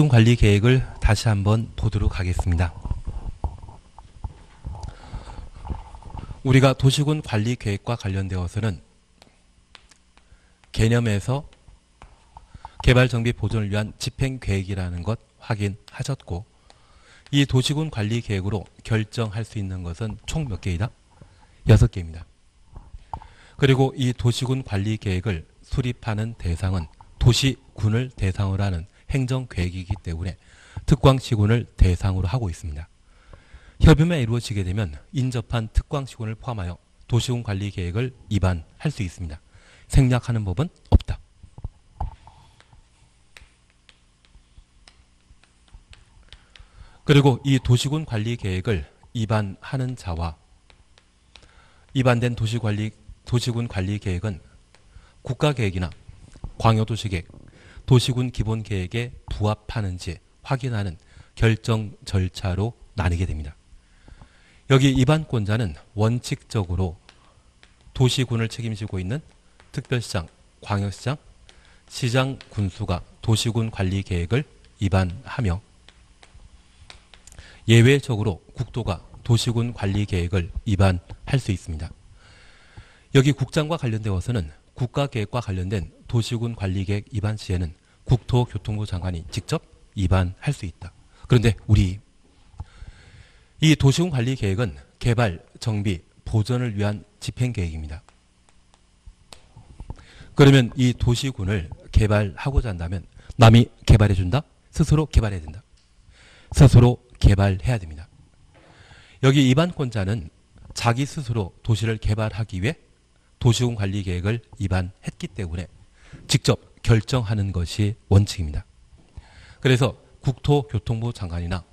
도시군 관리 계획을 다시 한번 보도록 하겠습니다. 우리가 도시군 관리 계획과 관련되어서는 개념에서 개발 정비 보존을 위한 집행 계획이라는 것 확인하셨고 이 도시군 관리 계획으로 결정할 수 있는 것은 총 몇 개이다? 여섯 개입니다. 그리고 이 도시군 관리 계획을 수립하는 대상은 도시군을 대상으로 하는 행정 계획이기 때문에 특광시군을 대상으로 하고 있습니다. 협의만 이루어지게 되면 인접한 특광시군을 포함하여 도시군 관리 계획을 입안할 수 있습니다. 생략하는 법은 없다. 그리고 이 도시군 관리 계획을 입안하는 자와 입안된 도시관리, 도시군 관리 계획은 국가 계획이나 광역도시 계획, 도시군 기본 계획에 부합하는지 확인하는 결정 절차로 나뉘게 됩니다. 여기 입안권자는 원칙적으로 도시군을 책임지고 있는 특별시장, 광역시장, 시장 군수가 도시군 관리 계획을 입안하며 예외적으로 국도가 도시군 관리 계획을 입안할 수 있습니다. 여기 국장과 관련되어서는 국가계획과 관련된 도시군 관리계획 입안 시에는 국토교통부 장관이 직접 입안할 수 있다. 그런데 우리 이 도시군 관리 계획은 개발, 정비, 보전을 위한 집행 계획입니다. 그러면 이 도시군을 개발하고자 한다면 남이 개발해 준다? 스스로 개발해야 된다. 스스로 개발해야 됩니다. 여기 입안권자는 자기 스스로 도시를 개발하기 위해 도시군 관리 계획을 입안했기 때문에 직접 결정하는 것이 원칙입니다. 그래서 국토교통부 장관이나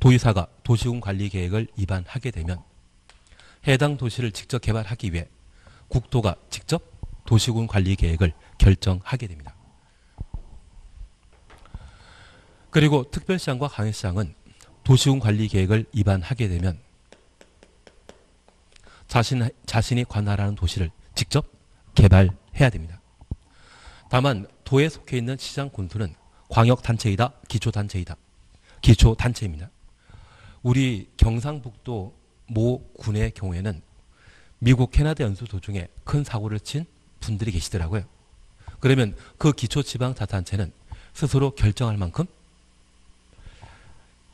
도의사가 도시군 관리 계획을 입안하게 되면 해당 도시를 직접 개발하기 위해 국토가 직접 도시군 관리 계획을 결정하게 됩니다. 그리고 특별시장과 강해시장은 도시군 관리 계획을 입안하게 되면 자신, 자신이 관할하는 도시를 직접 개발해야 됩니다. 다만 도에 속해 있는 시장 군수는 광역단체이다, 기초단체이다. 기초단체입니다. 우리 경상북도 모 군의 경우에는 미국 캐나다 연수 도중에 큰 사고를 친 분들이 계시더라고요. 그러면 그 기초 지방 자치단체는 스스로 결정할 만큼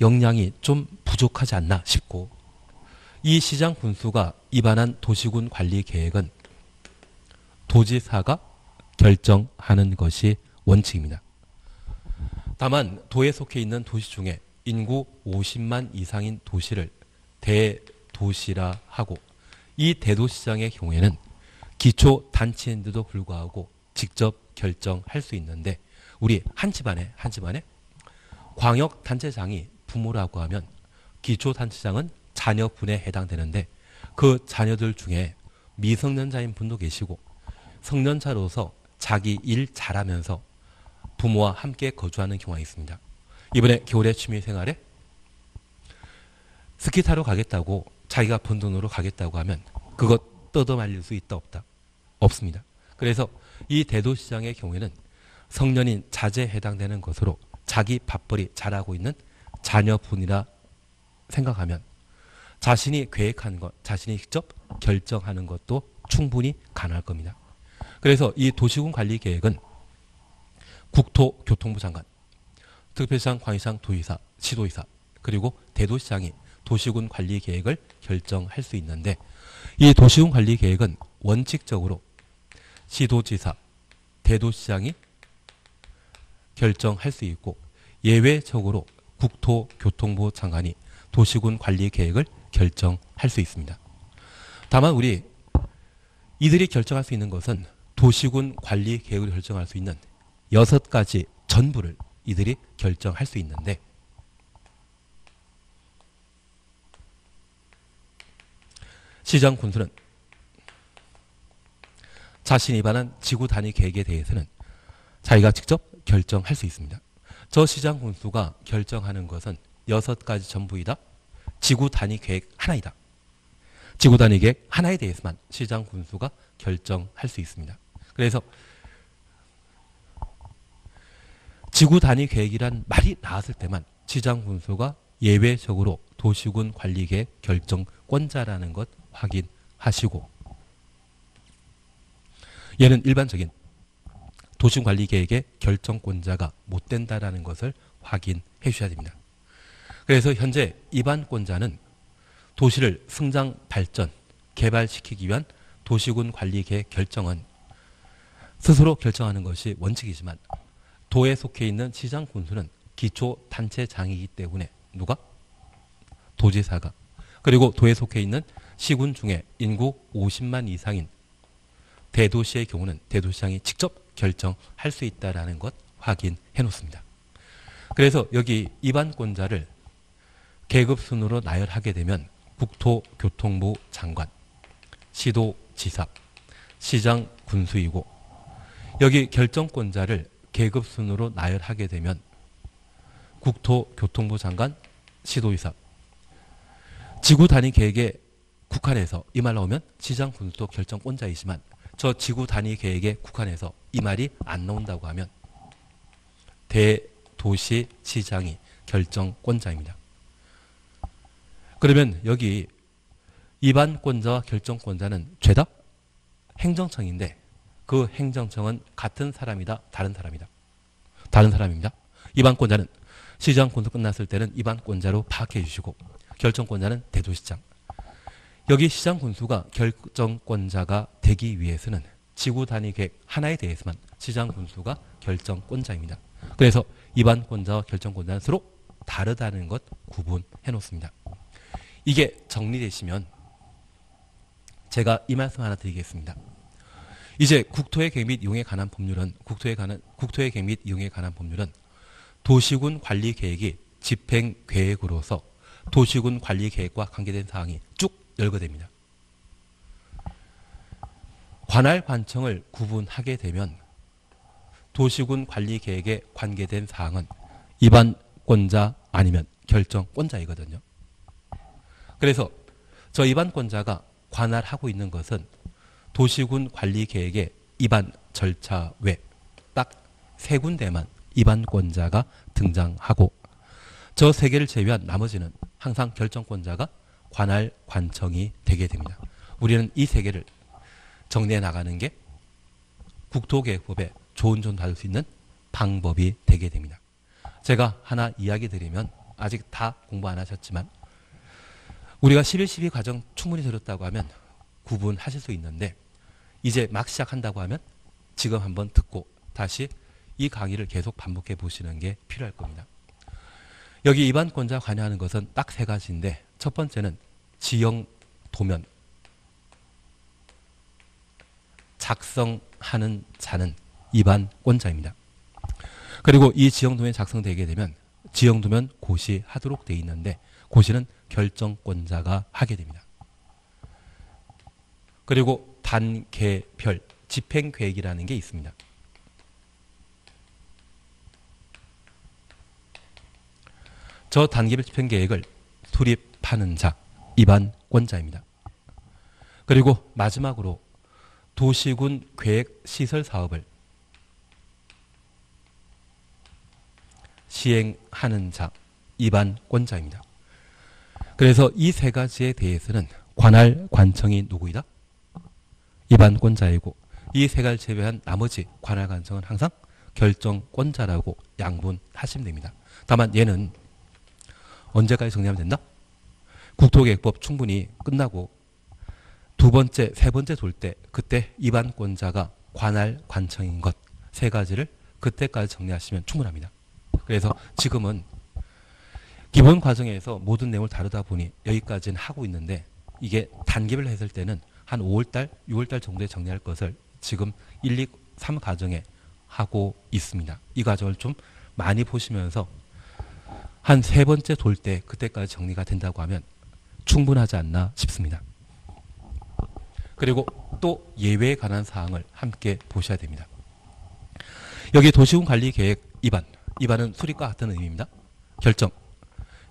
역량이 좀 부족하지 않나 싶고 이 시장 군수가 입안한 도시군 관리 계획은 도지사가 결정하는 것이 원칙입니다. 다만 도에 속해 있는 도시 중에 인구 50만 이상인 도시를 대도시라 하고 이 대도시장의 경우에는 기초 단체인데도 불구하고 직접 결정할 수 있는데 우리 한 집안에 한 집안에 광역 단체장이 부모라고 하면 기초 단체장은 자녀분에 해당되는데 그 자녀들 중에 미성년자인 분도 계시고 성년자로서 자기 일 잘하면서 부모와 함께 거주하는 경우가 있습니다. 이번에 겨울에 취미 생활에 스키 타러 가겠다고 자기가 번 돈으로 가겠다고 하면 그것 뜯어 말릴 수 있다 없다 없습니다. 그래서 이 대도시장의 경우에는 성년인 자제에 해당되는 것으로 자기 밥벌이 잘하고 있는 자녀분이라 생각하면 자신이 계획한 것, 자신이 직접 결정하는 것도 충분히 가능할 겁니다. 그래서 이 도시군 관리 계획은 국토교통부 장관, 특별시장, 광시장, 도의사, 시도의사, 그리고 대도시장이 도시군 관리 계획을 결정할 수 있는데 이 도시군 관리 계획은 원칙적으로 시도지사, 대도시장이 결정할 수 있고 예외적으로 국토교통부 장관이 도시군 관리 계획을 결정할 수 있습니다. 다만 우리 이들이 결정할 수 있는 것은 도시군 관리 계획을 결정할 수 있는 여섯 가지 전부를 이들이 결정할 수 있는데 시장 군수는 자신이 입안한 지구 단위 계획에 대해서는 자기가 직접 결정할 수 있습니다. 저 시장 군수가 결정하는 것은 여섯 가지 전부이다. 지구 단위 계획 하나이다. 지구 단위 계획 하나에 대해서만 시장 군수가 결정할 수 있습니다. 그래서 지구 단위 계획이란 말이 나왔을 때만 시장 군수가 예외적으로 도시군 관리계획 결정권자라는 것 확인하시고 얘는 일반적인 도시군 관리계획의 결정권자가 못 된다라는 것을 확인해 주셔야 됩니다. 그래서 현재 입안권자는 도시를 승장 발전 개발시키기 위한 도시군 관리계획 결정은 스스로 결정하는 것이 원칙이지만 도에 속해 있는 시장 군수는 기초 단체장이기 때문에 누가 도지사가 그리고 도에 속해 있는 시군 중에 인구 50만 이상인 대도시의 경우는 대도시장이 직접 결정할 수 있다라는 것 확인해 놓습니다. 그래서 여기 입안권자를 계급 순으로 나열하게 되면 국토교통부 장관, 시도지사, 시장 군수이고 여기 결정권자를 계급 순으로 나열하게 되면 국토교통부 장관, 시도지사, 지구 단위 계획에 국한해서 이 말 나오면 시장 군수도 결정권자이지만 저 지구 단위 계획에 국한해서 이 말이 안 나온다고 하면 대도시 시장이 결정권자입니다. 그러면 여기 입안권자와 결정권자는 죄다 행정청인데 그 행정청은 같은 사람이다, 다른 사람이다. 다른 사람입니다. 입안권자는 시장 군수 끝났을 때는 입안권자로 파악해 주시고 결정권자는 대도시장. 여기 시장 군수가 결정권자가 되기 위해서는 지구 단위 계획 하나에 대해서만 시장 군수가 결정권자입니다. 그래서 입안권자와 결정권자는 서로 다르다는 것 구분해 놓습니다. 이게 정리되시면 제가 이 말씀 하나 드리겠습니다. 이제 국토의 계획 및 이용에 관한 법률은 국토에 관한 국토의 계획 및 이용에 관한 법률은 도시군 관리 계획이 집행 계획으로서 도시군 관리 계획과 관계된 사항이 쭉 열거됩니다. 관할 관청을 구분하게 되면 도시군 관리 계획에 관계된 사항은 입안권자 아니면 결정권자이거든요. 그래서 저 입안권자가 관할하고 있는 것은 도시군 관리 계획의 입안 절차 외 딱 세 군데만 입안권자가 등장하고 저 세 개를 제외한 나머지는 항상 결정권자가 관할 관청이 되게 됩니다. 우리는 이 세 개를 정리해 나가는 게 국토계획법에 점 받을 수 있는 방법이 되게 됩니다. 제가 하나 이야기 드리면 아직 다 공부 안 하셨지만 우리가 11, 12 과정 충분히 들었다고 하면 구분하실 수 있는데 이제 막 시작한다고 하면 지금 한번 듣고 다시 이 강의를 계속 반복해 보시는 게 필요할 겁니다. 여기 입안권자 관여하는 것은 딱 세 가지인데 첫 번째는 지형 도면 작성하는 자는 입안권자입니다. 그리고 이 지형 도면 작성되게 되면 지형 도면 고시하도록 돼 있는데 고시는 결정권자가 하게 됩니다. 그리고 단계별 집행 계획이라는 게 있습니다. 저 단계별 집행 계획을 수립하는 자, 입안권자입니다. 그리고 마지막으로 도시군 계획 시설 사업을 시행하는 자, 입안권자입니다. 그래서 이 세 가지에 대해서는 관할 관청이 누구이다? 입안권자이고 이 세 가지 제외한 나머지 관할 관청은 항상 결정권자라고 양분하시면 됩니다. 다만 얘는 언제까지 정리하면 된다? 국토계획법 충분히 끝나고 두 번째, 세 번째 돌 때 그때 입안권자가 관할 관청인 것 세 가지를 그때까지 정리하시면 충분합니다. 그래서 지금은 기본 과정에서 모든 내용을 다루다 보니 여기까지는 하고 있는데 이게 단계별로 했을 때는 한 5월달, 6월달 정도에 정리할 것을 지금 1, 2, 3 과정에 하고 있습니다. 이 과정을 좀 많이 보시면서 한 세 번째 돌 때 그때까지 정리가 된다고 하면 충분하지 않나 싶습니다. 그리고 또 예외에 관한 사항을 함께 보셔야 됩니다. 여기 도시군 관리 계획 입안, 입안은 수립과 같은 의미입니다. 결정,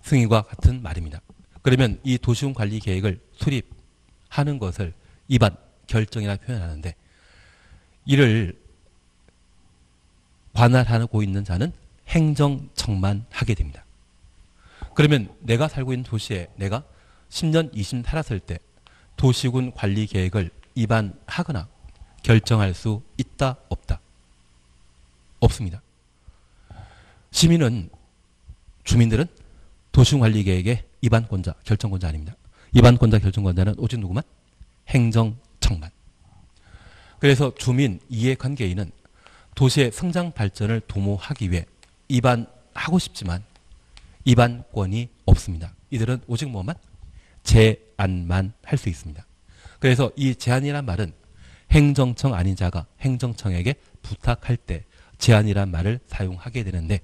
승인과 같은 말입니다. 그러면 이 도시군 관리 계획을 수립하는 것을 입안, 결정이라 표현하는데 이를 관할하고 있는 자는 행정청만 하게 됩니다. 그러면 내가 살고 있는 도시에 내가 10년, 20년 살았을 때 도시군 관리 계획을 입안하거나 결정할 수 있다, 없다? 없습니다. 시민은, 주민들은 도시군 관리 계획의 입안권자, 결정권자 아닙니다. 입안권자, 결정권자는 오직 누구만? 행정청만. 그래서 주민 이해관계인은 도시의 성장 발전을 도모하기 위해 입안하고 싶지만 입안권이 없습니다. 이들은 오직 뭐만? 제안만 할 수 있습니다. 그래서 이 제안이란 말은 행정청 아닌 자가 행정청에게 부탁할 때 제안이란 말을 사용하게 되는데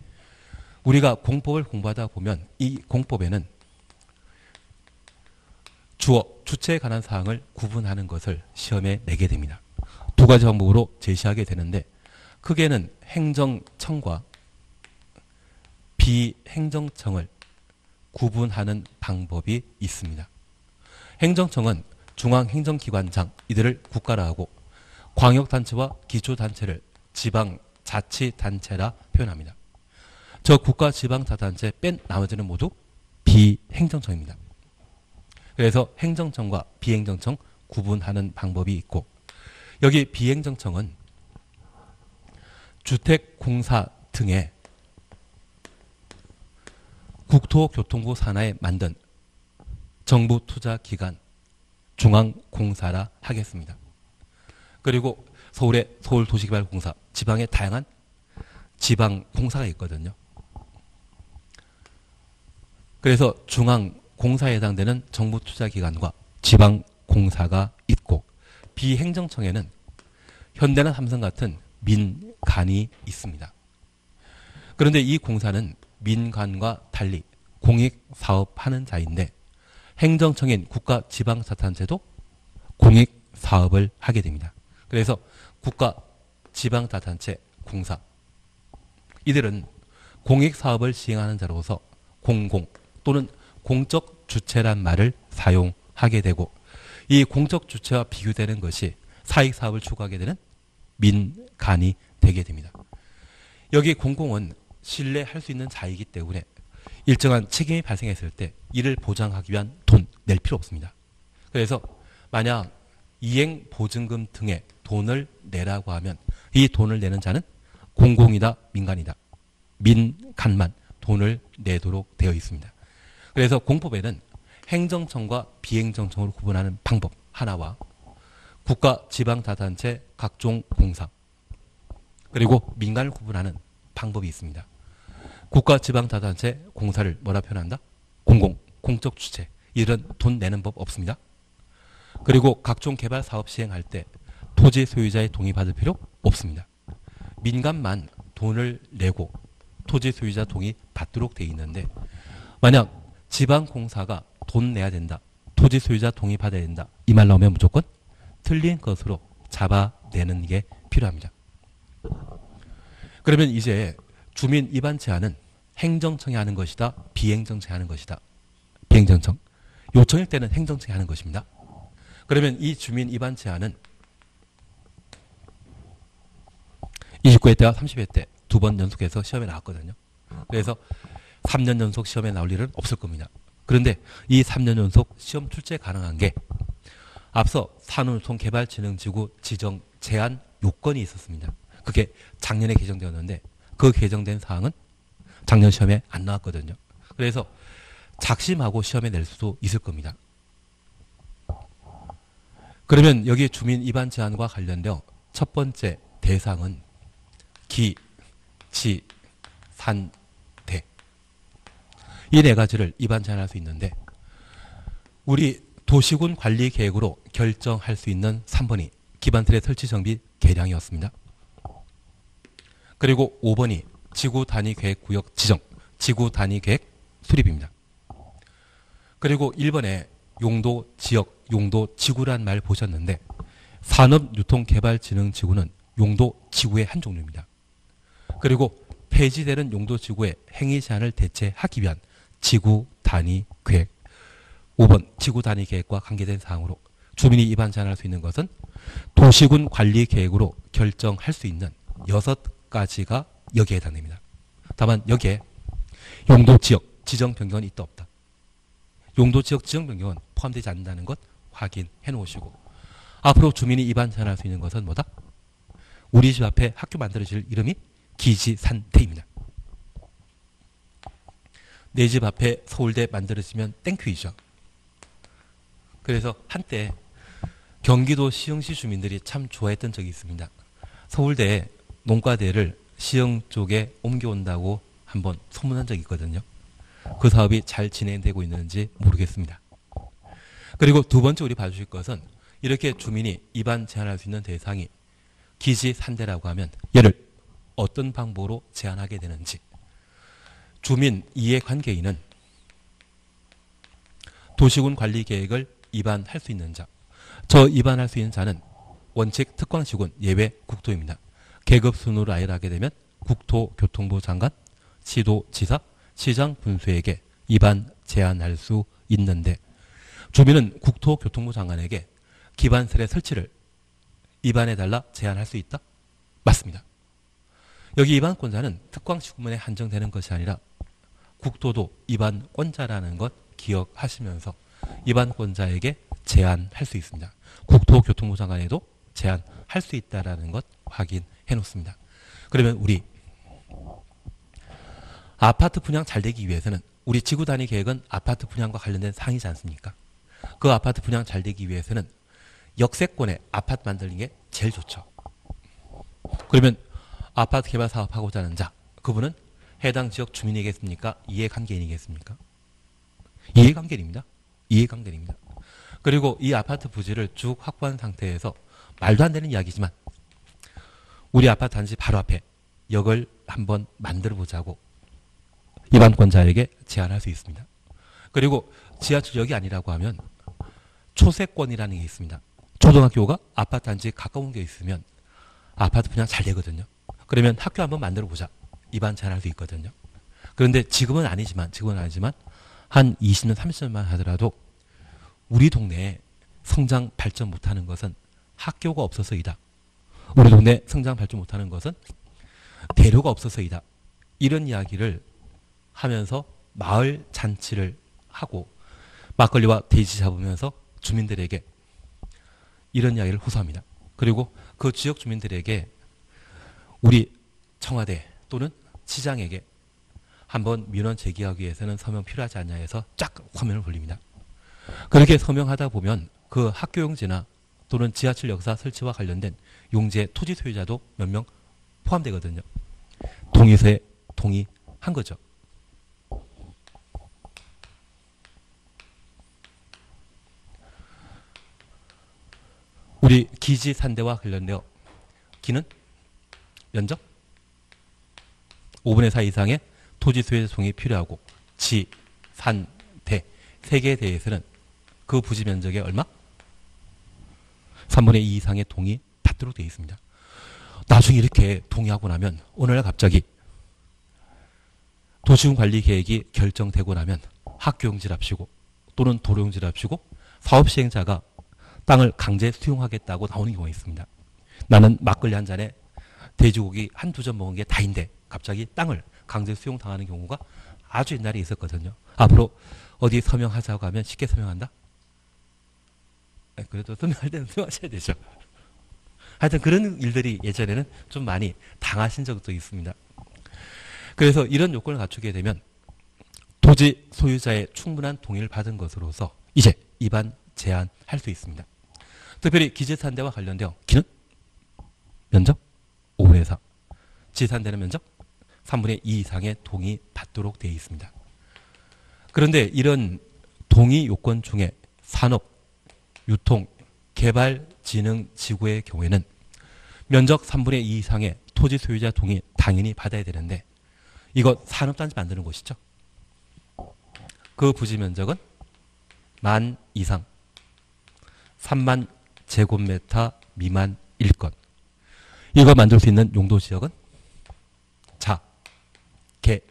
우리가 공법을 공부하다 보면 이 공법에는 주어, 주체에 관한 사항을 구분하는 것을 시험에 내게 됩니다. 두 가지 방법으로 제시하게 되는데 크게는 행정청과 비행정청을 구분하는 방법이 있습니다. 행정청은 중앙행정기관장 이들을 국가라 하고 광역단체와 기초단체를 지방자치단체라 표현합니다. 저 국가 지방자치단체 뺀 나머지는 모두 비행정청입니다. 그래서 행정청과 비행정청 구분하는 방법이 있고 여기 비행정청은 주택공사 등의 국토교통부 산하에 만든 정부 투자 기관 중앙공사라 하겠습니다. 그리고 서울의 서울도시개발공사, 지방의 다양한 지방공사가 있거든요. 그래서 중앙 공사에 해당되는 정부 투자 기관과 지방 공사가 있고 비행정청에는 현대나 삼성 같은 민간이 있습니다. 그런데 이 공사는 민간과 달리 공익 사업하는 자인데 행정청인 국가 지방 자치단체도 공익 사업을 하게 됩니다. 그래서 국가 지방 자치단체 공사 이들은 공익 사업을 시행하는 자로서 공공 또는 공적 주체란 말을 사용하게 되고 이 공적 주체와 비교되는 것이 사익 사업을 추구하게 되는 민간이 되게 됩니다. 여기 공공은 신뢰할 수 있는 자이기 때문에 일정한 책임이 발생했을 때 이를 보장하기 위한 돈 낼 필요 없습니다. 그래서 만약 이행 보증금 등의 돈을 내라고 하면 이 돈을 내는 자는 공공이다 민간이다 민간만 돈을 내도록 되어 있습니다. 그래서 공법에는 행정청과 비행정청으로 구분하는 방법 하나와 국가 지방자단체 각종 공사 그리고 민간을 구분하는 방법이 있습니다. 국가 지방자단체 공사를 뭐라 표현한다? 공공, 공적 주체. 이런 돈 내는 법 없습니다. 그리고 각종 개발 사업 시행할 때 토지 소유자의 동의 받을 필요 없습니다. 민간만 돈을 내고 토지 소유자 동의 받도록 돼 있는데 만약 지방공사가 돈 내야 된다. 토지 소유자 동의 받아야 된다. 이 말 나오면 무조건 틀린 것으로 잡아내는 게 필요합니다. 그러면 이제 주민 입안 제한은 행정청이 하는 것이다. 비행정청이 하는 것이다. 비행정청. 요청일 때는 행정청이 하는 것입니다. 그러면 이 주민 입안 제한은 29회 때와 30회 때 두 번 연속해서 시험에 나왔거든요. 그래서 3년 연속 시험에 나올 일은 없을 겁니다. 그런데 이 3년 연속 시험 출제 가능한 게 앞서 산후통개발진흥지구 지정 제한 요건이 있었습니다. 그게 작년에 개정되었는데 그 개정된 사항은 작년 시험에 안 나왔거든요. 그래서 작심하고 시험에 낼 수도 있을 겁니다. 그러면 여기 주민 입안 제한과 관련되어 첫 번째 대상은 기, 지, 산, 대. 이 네 가지를 입안 제한할 수 있는데 우리 도시군 관리 계획으로 결정할 수 있는 3번이 기반틀의 설치 정비 계량이었습니다. 그리고 5번이 지구 단위 계획 구역 지정, 지구 단위 계획 수립입니다. 그리고 1번에 용도 지역, 용도 지구란 말 보셨는데 산업유통개발진흥지구는 용도 지구의 한 종류입니다. 그리고 폐지되는 용도 지구의 행위 제한을 대체하기 위한 지구 단위 계획 5번 지구 단위 계획과 관계된 사항으로 주민이 입안 제한할 수 있는 것은 도시군 관리 계획으로 결정할 수 있는 여섯 가지가 여기에 해당됩니다. 다만 여기에 용도 지역 지정 변경은 있다 없다. 용도 지역 지정 변경은 포함되지 않는다는 것 확인해 놓으시고 앞으로 주민이 입안 제안할 수 있는 것은 뭐다? 우리 집 앞에 학교 만들어질 이름이 기지산대입니다. 내 집 앞에 서울대 만들어지면 thank you이죠. 그래서 한때 경기도 시흥시 주민들이 참 좋아했던 적이 있습니다. 서울대 농과대를 시흥 쪽에 옮겨온다고 한번 소문한 적이 있거든요. 그 사업이 잘 진행되고 있는지 모르겠습니다. 그리고 두 번째 우리 봐주실 것은 이렇게 주민이 입안 제한할 수 있는 대상이 기지 산대라고 하면 얘를 어떤 방법으로 제한하게 되는지 주민 이해관계인은 도시군 관리 계획을 입안할 수 있는 자, 저 입안할 수 있는 자는 원칙 특광시군 예외 국토입니다. 계급 순으로 아이를 게 되면 국토교통부 장관, 시도지사, 시장 군수에게 입안 제한할 수 있는데 주민은 국토교통부 장관에게 기반설의 설치를 입안해달라 제한할 수 있다? 맞습니다. 여기 입안권자는 특광시군에 한정되는 것이 아니라 국토도 입안권자라는 것 기억하시면서 입안권자에게 제한할 수 있습니다. 국토교통부 장관에도 제한할 수 있다라는 것 확인해 놓습니다. 그러면 우리 아파트 분양 잘 되기 위해서는 우리 지구 단위 계획은 아파트 분양과 관련된 상이지 않습니까? 그 아파트 분양 잘 되기 위해서는 역세권에 아파트 만드는 게 제일 좋죠. 그러면 아파트 개발 사업 하고자 하는 자, 그분은 해당 지역 주민이겠습니까? 이해관계인이겠습니까? 이해관계입니다. 이해관계입니다. 그리고 이 아파트 부지를 쭉 확보한 상태에서 말도 안 되는 이야기지만 우리 아파트 단지 바로 앞에 역을 한번 만들어 보자고 입안권자에게 제안할 수 있습니다. 그리고 지하철역이 아니라고 하면 초세권이라는 게 있습니다. 초등학교가 아파트 단지에 가까운 게 있으면 아파트 분양 잘 되거든요. 그러면 학교 한번 만들어 보자. 입안 제안할 수 있거든요. 그런데 지금은 아니지만 지금은 아니지만 한 20년 30년만 하더라도 우리 동네에 성장 발전 못하는 것은 학교가 없어서이다. 우리 동네 성장 발전 못하는 것은 대로가 없어서이다. 이런 이야기를 하면서 마을 잔치를 하고 막걸리와 돼지 잡으면서 주민들에게 이런 이야기를 호소합니다. 그리고 그 지역 주민들에게 우리 청와대 또는 시장에게 한번 민원 제기하기 위해서는 서명 필요하지 않냐 해서 쫙 화면을 돌립니다. 그렇게 서명하다 보면 그 학교 용지나 또는 지하철 역사 설치와 관련된 용지의 토지 소유자도 몇 명 포함되거든요. 동의서에 동의한 거죠. 우리 기지 산대와 관련되어 기는 면적 5분의 4 이상의 토지 소유자 동의 필요하고 지, 산, 대, 세 개에 대해서는 그 부지 면적의 얼마? 3분의 2 이상의 동의 받도록 되어 있습니다. 나중에 이렇게 동의하고 나면 오늘날 갑자기 도시군 관리 계획이 결정되고 나면 학교 용지랍시고 또는 도로 용지랍시고 사업 시행자가 땅을 강제 수용하겠다고 나오는 경우가 있습니다. 나는 막걸리 한 잔에 돼지고기 한두 점 먹은 게 다인데 갑자기 땅을 강제 수용당하는 경우가 아주 옛날에 있었거든요. 앞으로 어디 서명하자고 하면 쉽게 서명한다? 네, 그래도 서명할 때는 서명하셔야 되죠. 하여튼 그런 일들이 예전에는 좀 많이 당하신 적도 있습니다. 그래서 이런 요건을 갖추게 되면 토지 소유자의 충분한 동의를 받은 것으로서 이제 입안 제한할 수 있습니다. 특별히 기재산대와 관련되어 기는 면적 5분의 4, 지산대는 면적 3분의 2 이상의 동의 받도록 되어 있습니다. 그런데 이런 동의 요건 중에 산업, 유통, 개발, 진흥, 지구의 경우에는 면적 3분의 2 이상의 토지 소유자 동의 당연히 받아야 되는데 이거 산업단지 만드는 곳이죠. 그 부지 면적은 만 이상 3만 제곱미터 미만 1건 이거 만들 수 있는 용도 지역은 자, 개,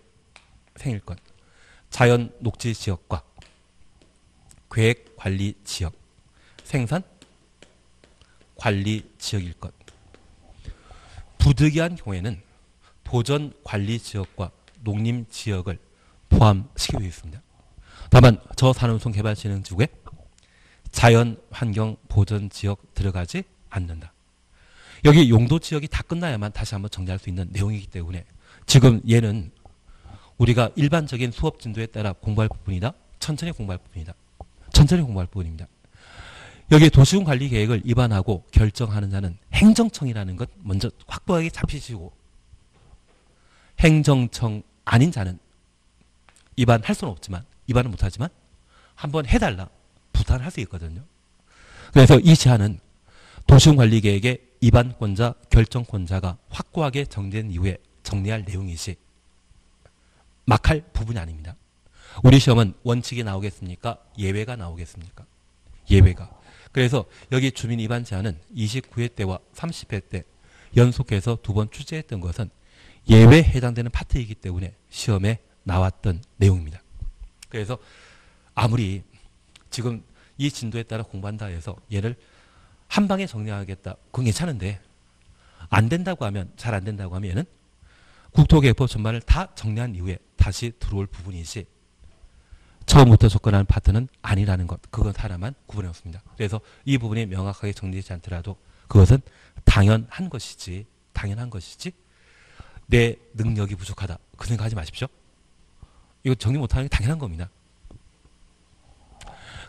생일권, 자연 녹지 지역과 계획 관리 지역, 생산 관리 지역일 것. 부득이한 경우에는 보전 관리 지역과 농림 지역을 포함시키고 있습니다. 다만 저 산업송 개발진흥지구에 자연 환경 보전 지역 들어가지 않는다. 여기 용도 지역이 다 끝나야만 다시 한번 정리할 수 있는 내용이기 때문에 지금 얘는 우리가 일반적인 수업 진도에 따라 공부할 부분이다. 천천히 공부할 부분이다. 천천히 공부할 부분입니다. 여기 도시군 관리 계획을 입안하고 결정하는 자는 행정청이라는 것 먼저 확보하게 잡히시고 행정청 아닌 자는 입안할 수는 없지만 입안은 못하지만 한번 해달라 부탁을 할 수 있거든요. 그래서 이 제안은 도시군 관리 계획의 입안권자 결정권자가 확고하게 정된 이후에 정리할 내용이지 막할 부분이 아닙니다. 우리 시험은 원칙이 나오겠습니까? 예외가 나오겠습니까? 예외가. 그래서 여기 주민 위반 제한은 29회 때와 30회 때 연속해서 두 번 출제했던 것은 예외에 해당되는 파트이기 때문에 시험에 나왔던 내용입니다. 그래서 아무리 지금 이 진도에 따라 공부한다 해서 얘를 한 방에 정리하겠다. 그건 괜찮은데 안 된다고 하면 잘 안 된다고 하면 얘는 국토개혁법 전반을 다 정리한 이후에 다시 들어올 부분이지 처음부터 접근하는 파트는 아니라는 것 그것 하나만 구분해 놓습니다. 그래서 이 부분이 명확하게 정리되지 않더라도 그것은 당연한 것이지 당연한 것이지 내 능력이 부족하다 그 생각하지 마십시오. 이거 정리 못하는 게 당연한 겁니다.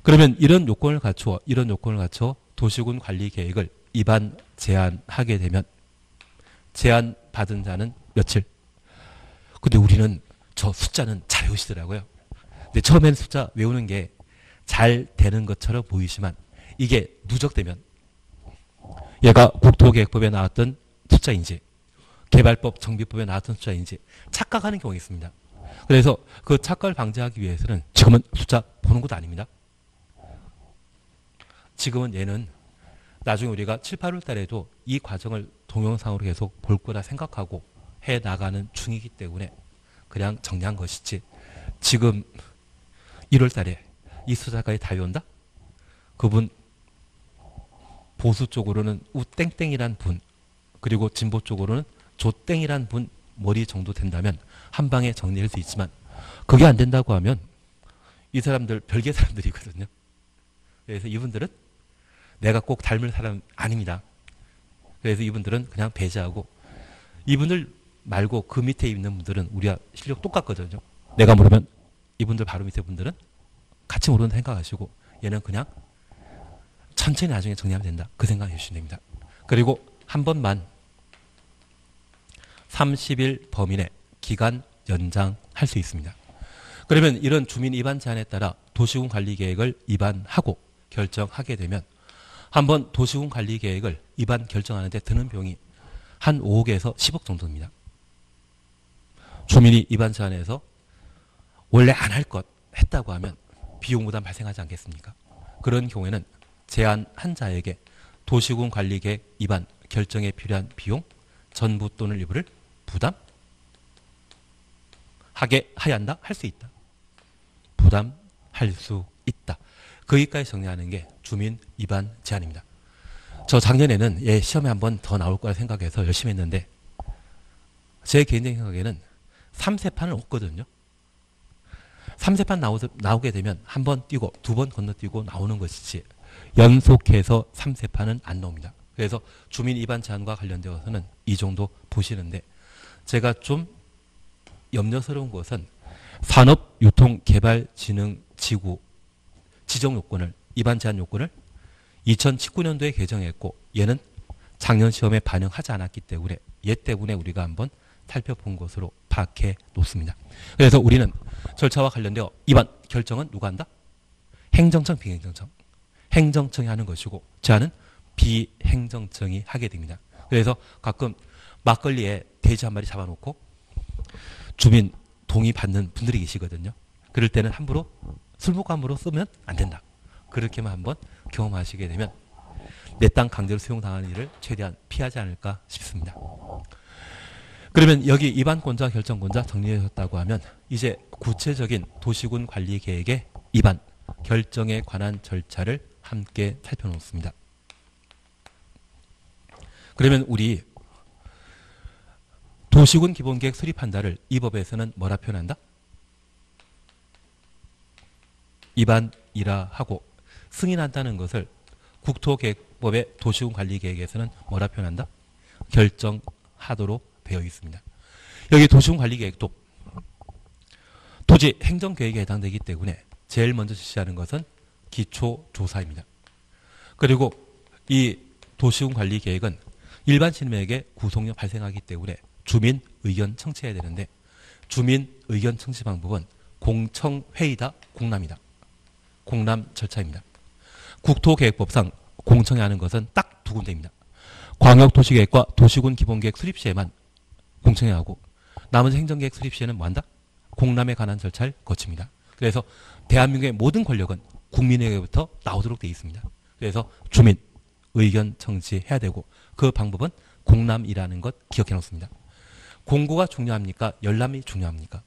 그러면 이런 요건을 갖추어 이런 요건을 갖춰 도시군 관리 계획을 입안 제한하게 되면 제한 받은 자는 며칠 근데 우리는 저 숫자는 잘 외우시더라고요. 근데 처음에는 숫자 외우는 게 잘 되는 것처럼 보이지만 이게 누적되면 얘가 국토계획법에 나왔던 숫자인지 개발법 정비법에 나왔던 숫자인지 착각하는 경우가 있습니다. 그래서 그 착각을 방지하기 위해서는 지금은 숫자 보는 것도 아닙니다. 지금은 얘는 나중에 우리가 7, 8월 달에도 이 과정을 동영상으로 계속 볼 거라 생각하고 해 나가는 중이기 때문에 그냥 정리한 것이지 지금 1월 달에 이 수사까지 다 외운다? 그분 보수 쪽으로는 우땡땡이란 분 그리고 진보 쪽으로는 조땡이란 분 머리 정도 된다면 한 방에 정리할 수 있지만 그게 안 된다고 하면 이 사람들 별개 사람들이거든요. 그래서 이분들은 내가 꼭 닮을 사람 아닙니다. 그래서 이분들은 그냥 배제하고 이분들 말고 그 밑에 있는 분들은 우리가 실력 똑같거든요. 내가 모르면 이분들 바로 밑에 분들은 같이 모르는 생각하시고 얘는 그냥 천천히 나중에 정리하면 된다. 그 생각해 주시면 됩니다. 그리고 한 번만 30일 범위 내 기간 연장할 수 있습니다. 그러면 이런 주민 입안 제한에 따라 도시군 관리 계획을 입안하고 결정하게 되면 한번 도시군 관리 계획을 입안 결정하는데 드는 비용이 한 5억에서 10억 정도입니다. 주민이 입안 제한에서 원래 안 할 것 했다고 하면 비용 부담 발생하지 않겠습니까? 그런 경우에는 제한 한 자에게 도시군 관리 계획 입안 결정에 필요한 비용 전부 또는 일부를 부담하게 하야 한다? 할 수 있다. 부담할 수 있다. 거기까지 정리하는 게 주민 입안 제한입니다. 저 작년에는 예, 시험에 한 번 더 나올 거라 생각해서 열심히 했는데 제 개인적인 생각에는 3세판은 없거든요. 3세판 나오, 나오게 되면 한 번 뛰고 두 번 건너뛰고 나오는 것이지 연속해서 3세판은 안 나옵니다. 그래서 주민 입안 제한과 관련되어서는 이 정도 보시는데 제가 좀 염려스러운 것은 산업유통개발진흥지구 지정 요건을 입안 제한 요건을 2019년도에 개정했고 얘는 작년 시험에 반영하지 않았기 때문에 얘 때문에 우리가 한번 살펴본 것으로 파악해 놓습니다. 그래서 우리는 절차와 관련되어 입안 결정은 누가 한다? 행정청, 비행정청. 행정청이 하는 것이고 제한은 비행정청이 하게 됩니다. 그래서 가끔 막걸리에 돼지 한 마리 잡아놓고 주민 동의 받는 분들이 계시거든요. 그럴 때는 함부로 술목감으로 쓰면 안 된다. 그렇게만 한번 경험하시게 되면 내 땅 강제로 수용당하는 일을 최대한 피하지 않을까 싶습니다. 그러면 여기 입안권자 결정권자 정리하셨다고 하면 이제 구체적인 도시군 관리 계획의 입안 결정에 관한 절차를 함께 살펴놓습니다. 그러면 우리 도시군 기본계획 수립한다를 이 법에서는 뭐라 표현한다? 입안이라 하고 승인한다는 것을 국토계획법의 도시군 관리계획에서는 뭐라 표현한다? 결정하도록 되어 있습니다. 여기 도시군 관리계획도 토지 행정계획에 해당되기 때문에 제일 먼저 실시하는 것은 기초조사입니다. 그리고 이 도시군 관리계획은 일반 시민에게 구속력 발생하기 때문에 주민 의견 청취해야 되는데 주민 의견 청취 방법은 공청회의다 공람이다. 공람 절차입니다. 국토계획법상 공청회 하는 것은 딱 두 군데입니다. 광역도시계획과 도시군 기본계획 수립 시에만 공청회 하고 나머지 행정계획 수립 시에는 뭐한다? 공람에 관한 절차를 거칩니다. 그래서 대한민국의 모든 권력은 국민에게부터 나오도록 되어 있습니다. 그래서 주민 의견 청취해야 되고 그 방법은 공람이라는 것 기억해 놓습니다. 공고가 중요합니까? 열람이 중요합니까?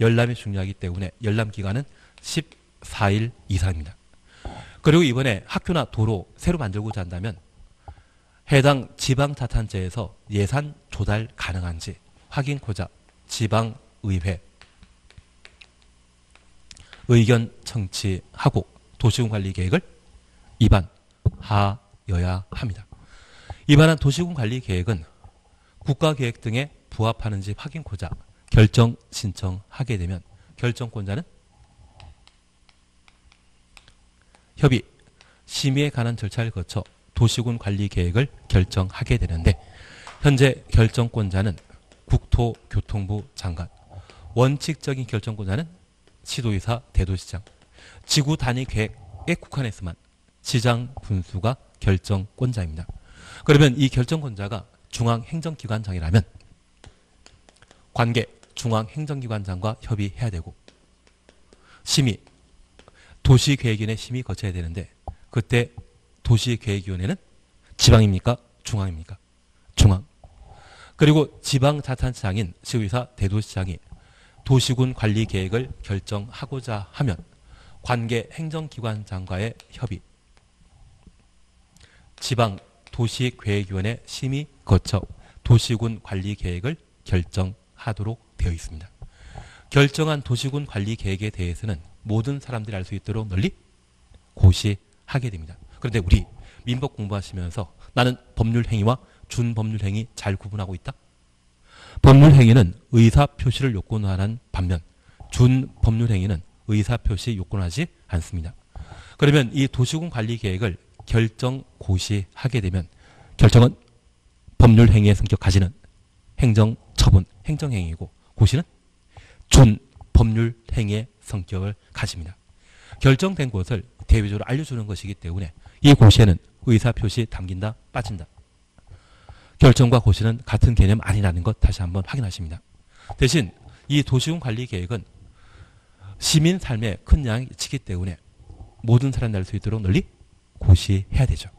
열람이 중요하기 때문에 열람 기간은 14일 이상입니다. 그리고 이번에 학교나 도로 새로 만들고자 한다면 해당 지방자탄제에서 예산 조달 가능한지 확인코자 지방의회 의견 청취하고 도시군 관리 계획을 입안하여야 합니다. 입안한 도시군 관리 계획은 국가계획 등에 부합하는지 확인코자 결정 신청하게 되면 결정권자는 협의, 심의에 관한 절차를 거쳐 도시군 관리 계획을 결정하게 되는데 현재 결정권자는 국토교통부 장관, 원칙적인 결정권자는 시도의사, 대도시장, 지구 단위 계획에 국한해서만 시장 분수가 결정권자입니다. 그러면 이 결정권자가 중앙행정기관장이라면 관계 중앙행정기관장과 협의해야 되고 심의 도시계획위원회 심의 거쳐야 되는데 그때 도시계획위원회는 지방입니까? 중앙입니까? 중앙. 그리고 지방자탄시장인 시의사 대도시장이 도시군 관리 계획을 결정하고자 하면 관계 행정기관 장과의 협의, 지방 도시계획위원회 심의 거쳐 도시군 관리 계획을 결정하도록 되어 있습니다. 결정한 도시군 관리 계획에 대해서는 모든 사람들이 알 수 있도록 널리 고시하게 됩니다. 그런데 우리 민법 공부하시면서 나는 법률 행위와 준법률 행위 잘 구분하고 있다? 법률 행위는 의사 표시를 요건하는 반면 준법률 행위는 의사 표시 요건하지 않습니다. 그러면 이 도시군 관리 계획을 결정 고시하게 되면 결정은 법률 행위의 성격 가지는 행정 처분 행정 행위이고 고시는 준 법률 행위의 성격을 가집니다. 결정된 것을 대외적으로 알려주는 것이기 때문에 이 고시에는 의사표시 담긴다 빠진다. 결정과 고시는 같은 개념 아니라는 것 다시 한번 확인하십니다. 대신 이 도시군 관리 계획은 시민 삶에 큰 영향을 끼치기 때문에 모든 사람이 알수 있도록 널리 고시해야 되죠.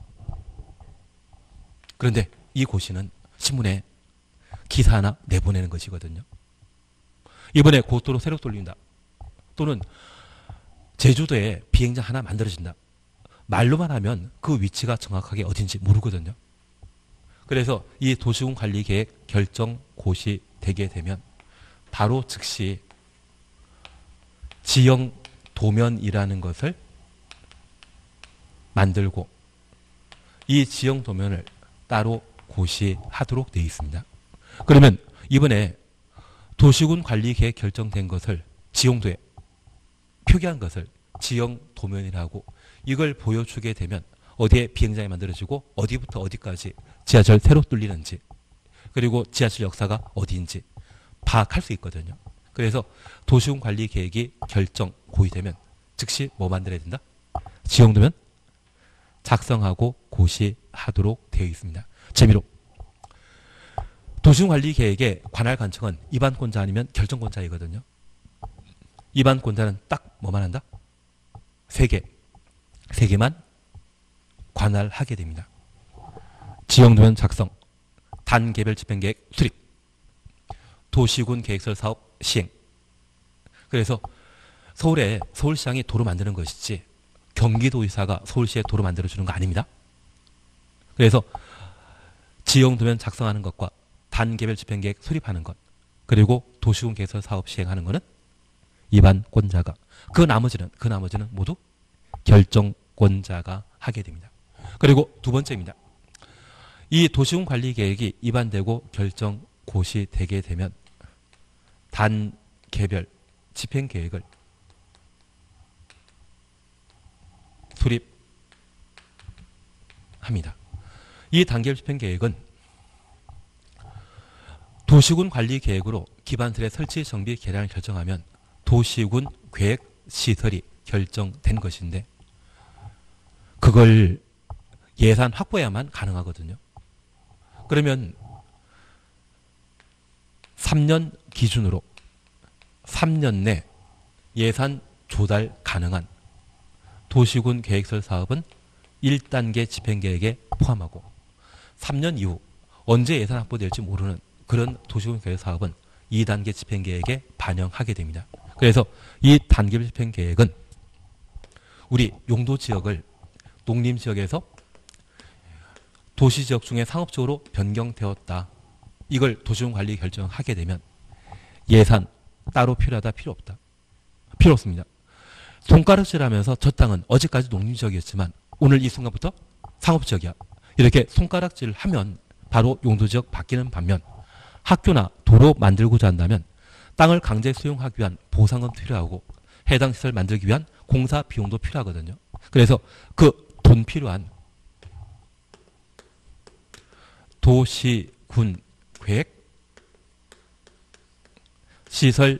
그런데 이 고시는 신문에 기사 하나 내보내는 것이거든요. 이번에 고속도로 새로 돌린다. 또는 제주도에 비행장 하나 만들어진다. 말로만 하면 그 위치가 정확하게 어딘지 모르거든요. 그래서 이 도시군 관리 계획 결정 고시 되게 되면 바로 즉시 지형 도면이라는 것을 만들고 이 지형 도면을 따로 고시하도록 되어 있습니다. 그러면 이번에 도시군 관리 계획 결정된 것을 지용도에 표기한 것을 지형 도면이라고 이걸 보여주게 되면 어디에 비행장이 만들어지고 어디부터 어디까지 지하철 새로 뚫리는지 그리고 지하철 역사가 어디인지 파악할 수 있거든요. 그래서 도시군 관리 계획이 결정 고의되면 즉시 뭐 만들어야 된다? 지형도면 작성하고 고시하도록 되어 있습니다. 재미로 도시관리 계획의 관할 관청은 입안권자 아니면 결정권자이거든요. 입안권자는 딱 뭐만 한다? 세 개. 세 개만 관할하게 됩니다. 지형도면 작성, 단개별 집행계획 수립, 도시군 계획설 사업 시행. 그래서 서울에 서울시장이 도로 만드는 것이지 경기도의사가 서울시에 도로 만들어주는 거 아닙니다. 그래서 지형도면 작성하는 것과 단계별 집행계획 수립하는 것 그리고 도시군 개설 사업 시행하는 것은 입안권자가 그 나머지는 그 나머지는 모두 결정 권자가 하게 됩니다. 그리고 두 번째입니다. 이 도시군 관리 계획이 입안되고 결정 고시 되게 되면 단계별 집행 계획을 수립합니다. 이 단계별 집행 계획은 도시군 관리 계획으로 기반설의 설치 정비 계량을 결정하면 도시군 계획 시설이 결정된 것인데 그걸 예산 확보해야만 가능하거든요. 그러면 3년 기준으로 3년 내 예산 조달 가능한 도시군 계획설 사업은 1단계 집행계획에 포함하고 3년 이후 언제 예산 확보될지 모르는 그런 도시군 계획 사업은 2단계 집행계획에 반영하게 됩니다. 그래서 이 단계별 집행계획은 우리 용도 지역을 농림 지역에서 도시 지역 중에 상업적으로 변경되었다. 이걸 도시군 관리 결정하게 되면 예산 따로 필요하다 필요 없다. 필요 없습니다. 손가락질하면서 저 땅은 어제까지 농림 지역이었지만 오늘 이 순간부터 상업 지역이야. 이렇게 손가락질을 하면 바로 용도 지역 바뀌는 반면 학교나 도로 만들고자 한다면 땅을 강제 수용하기 위한 보상은 필요하고 해당 시설 만들기 위한 공사 비용도 필요하거든요. 그래서 그 돈 필요한 도시 군 계획 시설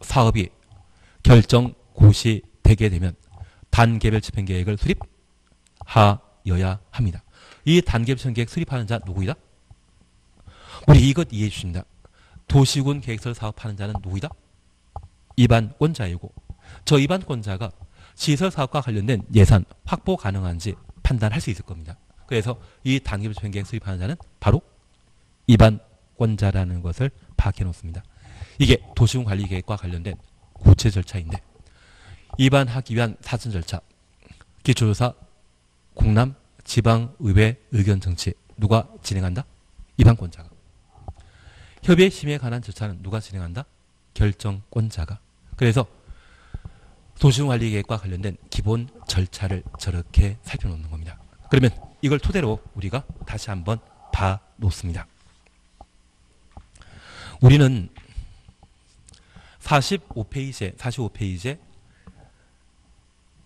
사업이 결정 고시 되게 되면 단계별 집행 계획을 수립하여야 합니다. 이 단계별 집행 계획 수립하는 자 누구이다? 우리 이것 이해해 주십니다. 도시군 계획설 사업하는 자는 누구이다? 입안권자이고 저 입안권자가 시설 사업과 관련된 예산 확보 가능한지 판단할 수 있을 겁니다. 그래서 이 집행 계획 수립하는 자는 바로 입안권자라는 것을 파악해 놓습니다. 이게 도시군 관리 계획과 관련된 구체 절차인데 입안하기 위한 사전 절차 기초조사 국남 지방의회 의견 정치 누가 진행한다? 입안권자가 협의 심의에 관한 절차는 누가 진행한다? 결정권자가 그래서 도시군 관리 계획과 관련된 기본 절차를 저렇게 살펴놓는 겁니다. 그러면 이걸 토대로 우리가 다시 한번 봐 놓습니다. 우리는 45페이지에 45페이지에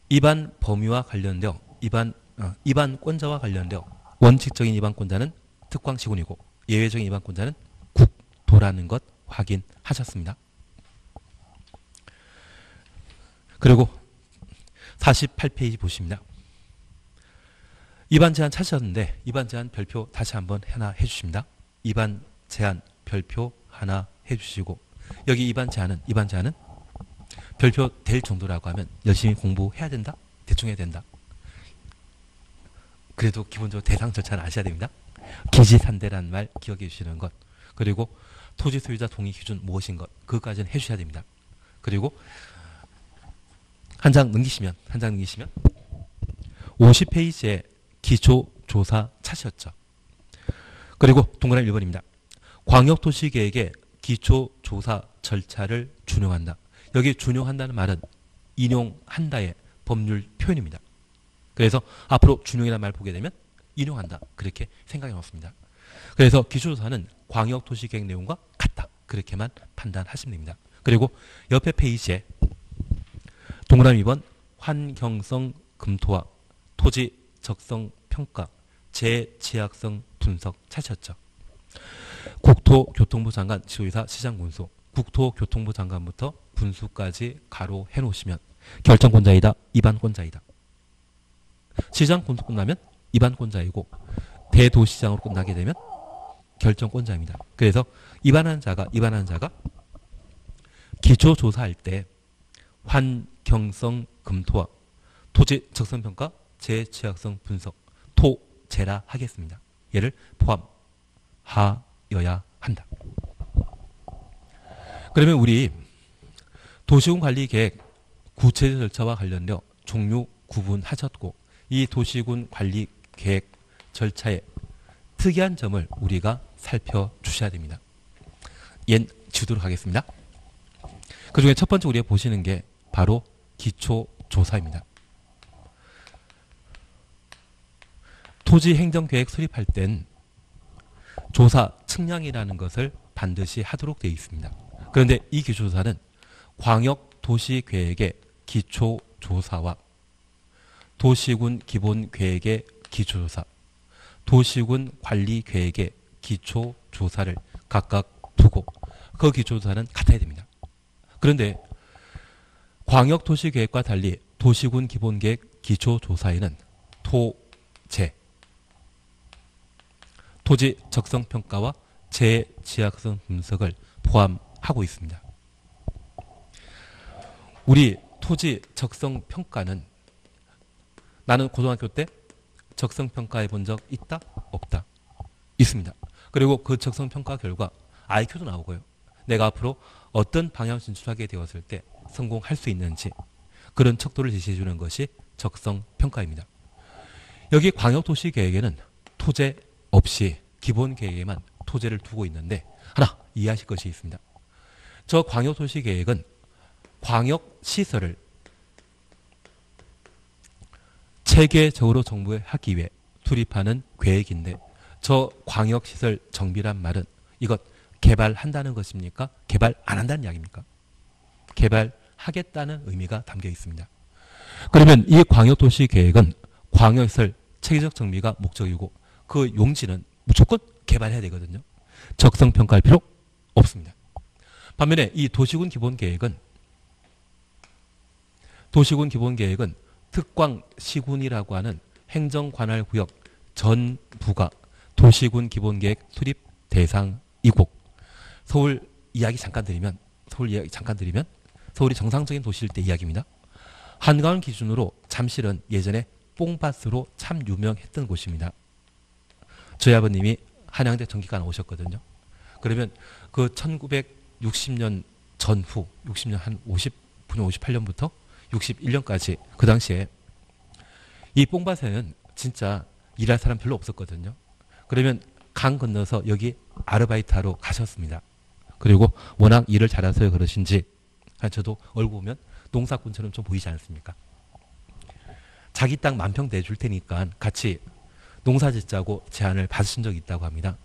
입안 범위와 관련되어 입안 어, 입안권자와 관련되어 원칙적인 입안권자는 특광시군이고 예외적인 입안권자는 국도라는 것 확인하셨습니다. 그리고 48페이지 보십니다. 입안 제한 찾으셨는데 입안 제한 별표 다시 한번 하나 해주십니다. 입안 제한 별표 하나 해주시고 여기 입안 제한은 입안 제한은 별표 될 정도라고 하면 열심히 공부해야 된다. 대충 해야 된다. 그래도 기본적으로 대상 절차는 아셔야 됩니다. 기지산대라는 말 기억해 주시는 것. 그리고 토지 소유자 동의 기준 무엇인 것. 그것까지는 해주셔야 됩니다. 그리고 한 장 넘기시면 한 장 넘기시면 50페이지에 기초조사 차셨죠. 그리고 동그라미 1번입니다. 광역도시계획의 기초조사 절차를 준용한다. 여기 준용한다는 말은 인용한다의 법률 표현입니다. 그래서 앞으로 준용이라는 말 보게 되면 인용한다. 그렇게 생각해 놓습니다. 그래서 기초조사는 광역도시계획 내용과 같다. 그렇게만 판단하시면 됩니다. 그리고 옆에 페이지에 동그라미 2번 환경성 금토화 토지 적성 평가 재취약성 분석 찾으셨죠. 국토교통부 장관 지도이사 시장군수 국토교통부 장관부터 분수까지 가로 해놓으시면 결정권자이다 입안권자이다. 시장 군수 끝나면 입안권자이고 대도시장으로 끝나게 되면 결정권자입니다. 그래서 입안한 자가 입안한 자가 기초 조사할 때 환 경성 검토와 토지 적성 평가 재취약성 분석 토제라 하겠습니다. 얘를 포함하여야 한다. 그러면 우리 도시군 관리 계획 구체적 절차와 관련되어 종류 구분하셨고 이 도시군 관리 계획 절차의 특이한 점을 우리가 살펴주셔야 됩니다. 옛 지도록 하겠습니다. 그 중에 첫 번째 우리가 보시는 게 바로 기초 조사입니다. 토지 행정 계획 수립할 땐 조사 측량이라는 것을 반드시 하도록 되어 있습니다. 그런데 이 기초조사는 광역 도시 계획의 기초 조사와 도시군 기본 계획의 기초조사, 도시군 관리 계획의 기초조사를 각각 두고 그 기초조사는 같아야 됩니다. 그런데 광역도시계획과 달리 도시군 기본계획 기초조사에는 토제, 토지 적성평가와 재지역성 분석을 포함하고 있습니다. 우리 토지 적성평가는 나는 고등학교 때 적성평가해 본 적 있다? 없다? 있습니다. 그리고 그 적성평가 결과 IQ도 나오고요. 내가 앞으로 어떤 방향 진출하게 되었을 때 성공할 수 있는지 그런 척도를 제시해 주는 것이 적성 평가입니다. 여기 광역도시 계획에는 토제 없이 기본 계획에만 토제를 두고 있는데 하나 이해하실 것이 있습니다. 저 광역도시 계획은 광역 시설을 체계적으로 정부에 하기 위해 투입하는 계획인데 저 광역 시설 정비란 말은 이것 개발한다는 것입니까? 개발 안 한다는 이야기입니까? 개발하겠다는 의미가 담겨 있습니다. 그러면 이 광역도시 계획은 광역시설 체계적 정비가 목적이고 그 용지는 무조건 개발해야 되거든요. 적성 평가할 필요 없습니다. 반면에 이 도시군 기본 계획은 도시군 기본 계획은 특광 시군이라고 하는 행정 관할 구역 전부가 도시군 기본 계획 수립 대상이고 서울 이야기 잠깐 드리면 서울 이야기 잠깐 드리면 서울이 정상적인 도시일 때 이야기입니다. 한가을 기준으로 잠실은 예전에 뽕밭으로 참 유명했던 곳입니다. 저희 아버님이 한양대 전기관 오셨거든요. 그러면 그 1960년 전후 60년 한 59년 58년부터 61년까지 그 당시에 이 뽕밭에는 진짜 일할 사람 별로 없었거든요. 그러면 강 건너서 여기 아르바이트하러 가셨습니다. 그리고 워낙 일을 잘하서 그러신지 저도 얼굴 보면 농사꾼처럼 좀 보이지 않습니까? 자기 땅 만평 내줄 테니까 같이 농사 짓자고 제안을 받으신 적이 있다고 합니다.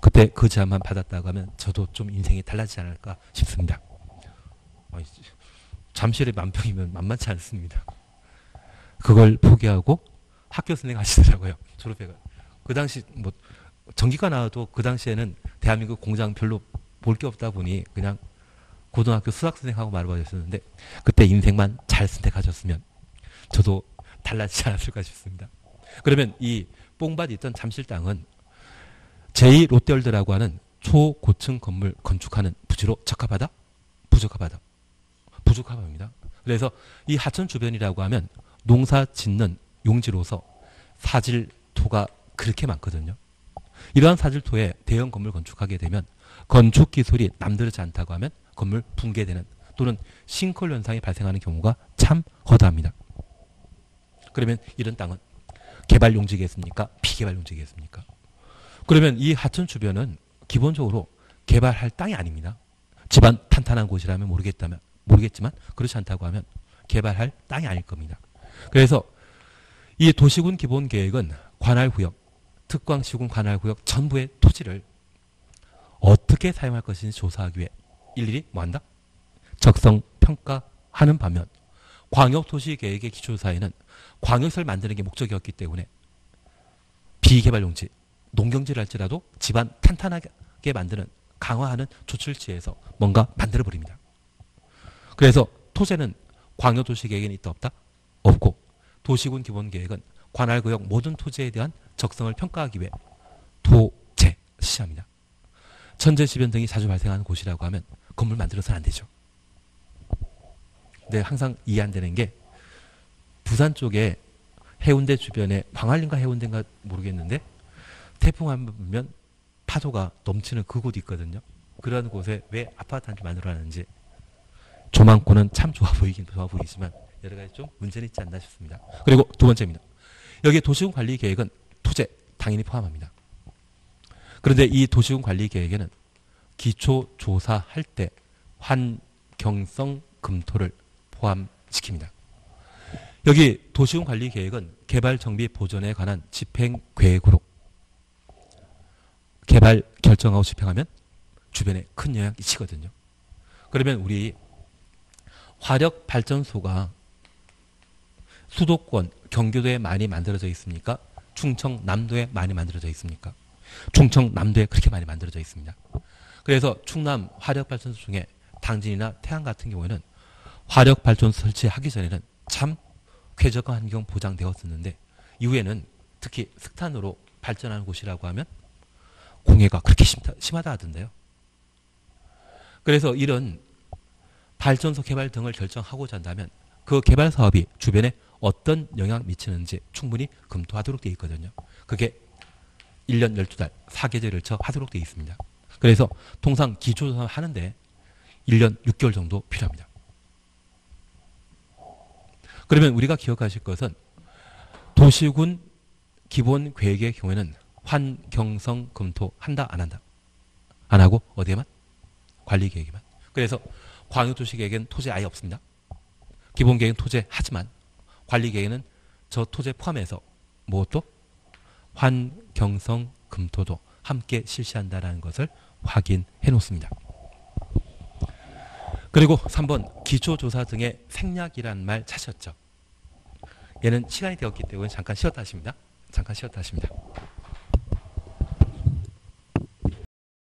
그때 그 제안만 받았다고 하면 저도 좀 인생이 달라지지 않을까 싶습니다. 잠실의 만평이면 만만치 않습니다. 그걸 포기하고 학교 선생 하시더라고요. 졸업해가. 그 당시 뭐 전기가 나와도 그 당시에는 대한민국 공장 별로 볼 게 없다 보니 그냥 고등학교 수학 선생하고 말아봐셨는데 그때 인생만 잘 선택하셨으면 저도 달라지지 않았을까 싶습니다. 그러면 이 뽕밭이 있던 잠실 땅은 제2 롯데월드라고 하는 초고층 건물 건축하는 부지로 적합하다? 부적합하다. 부적합합니다. 그래서 이 하천 주변이라고 하면 농사 짓는 용지로서 사질토가 그렇게 많거든요. 이러한 사질토에 대형 건물 건축하게 되면 건축 기술이 남다르지 않다고 하면 건물 붕괴되는 또는 싱크홀 현상이 발생하는 경우가 참 허다합니다. 그러면 이런 땅은 개발 용지겠습니까? 비개발 용지겠습니까? 그러면 이 하천 주변은 기본적으로 개발할 땅이 아닙니다. 집안 탄탄한 곳이라면 모르겠다면 모르겠지만 그렇지 않다고 하면 개발할 땅이 아닐 겁니다. 그래서 이 도시군 기본 계획은 관할 구역, 특광 시군 관할 구역 전부의 토지를 어떻게 사용할 것인지 조사하기 위해 일일이 뭐한다? 적성 평가하는 반면 광역도시계획의 기초사에는 광역시설 만드는 게 목적이었기 때문에 비개발용지, 농경지를 할지라도 집안 탄탄하게 만드는 강화하는 조치를 취해서 뭔가 만들어 버립니다. 그래서 토제는 광역도시계획에는 있다 없다? 없고 도시군 기본계획은 관할구역 모든 토지에 대한 적성을 평가하기 위해 도제 시합니다. 천재지변 등이 자주 발생하는 곳이라고 하면 건물 만들어서는 안 되죠. 근데 항상 이해 안 되는 게 부산 쪽에 해운대 주변에 광안리인가 해운대인가 모르겠는데 태풍 한번 파도가 넘치는 그곳이 있거든요. 그런 곳에 왜 아파트 한개 만들어놨는지 조망권은 참 좋아 보이긴 좋아 보이지만 여러 가지 좀 문제는 있지 않나 싶습니다. 그리고 두 번째입니다. 여기 도시군 관리 계획은 토제 당연히 포함합니다. 그런데 이 도시군 관리 계획에는 기초 조사할 때 환경성 검토를 포함시킵니다. 여기 도시군 관리 계획은 개발 정비 보존에 관한 집행 계획으로 개발 결정하고 집행하면 주변에 큰 영향 미치거든요. 그러면 우리 화력 발전소가 수도권 경기도에 많이 만들어져 있습니까? 충청 남도에 많이 만들어져 있습니까? 충청 남도에 그렇게 많이 만들어져 있습니다. 그래서 충남 화력 발전소 중에 당진이나 태안 같은 경우에는 화력 발전소 설치하기 전에는 참 쾌적한 환경 보장되었었는데 이후에는 특히 석탄으로 발전하는 곳이라고 하면 공해가 그렇게 심하, 심하다 하던데요. 그래서 이런 발전소 개발 등을 결정하고자 한다면 그 개발 사업이 주변에 어떤 영향 미치는지 충분히 검토하도록 되어 있거든요. 그게 1년 12달 4계절을 걸쳐 하도록 되어 있습니다. 그래서 통상 기초조사 하는데 1년 6개월 정도 필요합니다. 그러면 우리가 기억하실 것은 도시군 기본 계획의 경우에는 환경성 검토 한다 안 한다 안 하고 어디에만 관리 계획에만 그래서 광역도시 계획에는 토지 아예 없습니다. 기본 계획은 토지 하지만 관리 계획에는 저 토지 포함해서 무엇도 환경성 검토도 함께 실시한다라는 것을 확인해 놓습니다. 그리고 3번 기초조사 등의 생략이라는 말 찾으셨죠? 얘는 시간이 되었기 때문에 잠깐 쉬었다 하십니다. 잠깐 쉬었다 하십니다.